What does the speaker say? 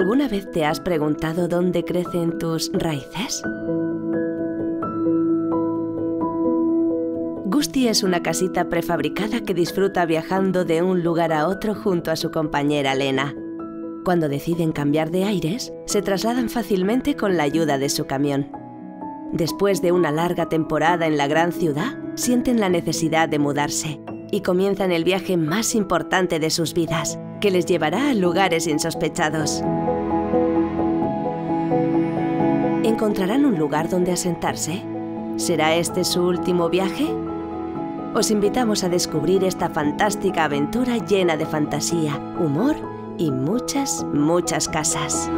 ¿Alguna vez te has preguntado dónde crecen tus raíces? Gusti es una casita prefabricada que disfruta viajando de un lugar a otro junto a su compañera Lena. Cuando deciden cambiar de aires, se trasladan fácilmente con la ayuda de su camión. Después de una larga temporada en la gran ciudad, sienten la necesidad de mudarse y comienzan el viaje más importante de sus vidas, que les llevará a lugares insospechados. ¿Encontrarán un lugar donde asentarse? ¿Será este su último viaje? Os invitamos a descubrir esta fantástica aventura llena de fantasía, humor y muchas, muchas casas.